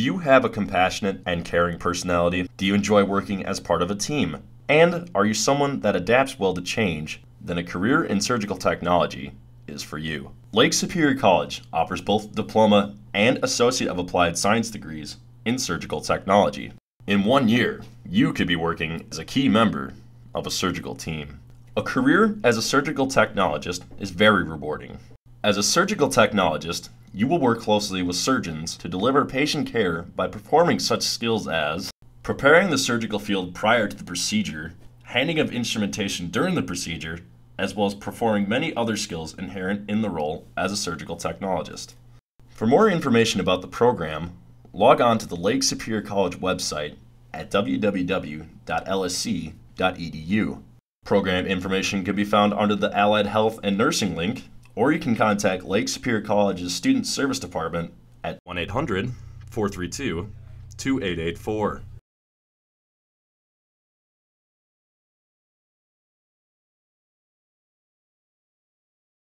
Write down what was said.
you have a compassionate and caring personality? Do you enjoy working as part of a team? And are you someone that adapts well to change? Then a career in surgical technology is for you. Lake Superior College offers both diploma and Associate of Applied Science degrees in surgical technology. In one year, you could be working as a key member of a surgical team. A career as a surgical technologist is very rewarding. As a surgical technologist, you will work closely with surgeons to deliver patient care by performing such skills as preparing the surgical field prior to the procedure, handing of instrumentation during the procedure, as well as performing many other skills inherent in the role as a surgical technologist. For more information about the program, log on to the Lake Superior College website at www.lsc.edu. Program information can be found under the Allied Health and Nursing link, or you can contact Lake Superior College's Student Service Department at 1 800 432 2884.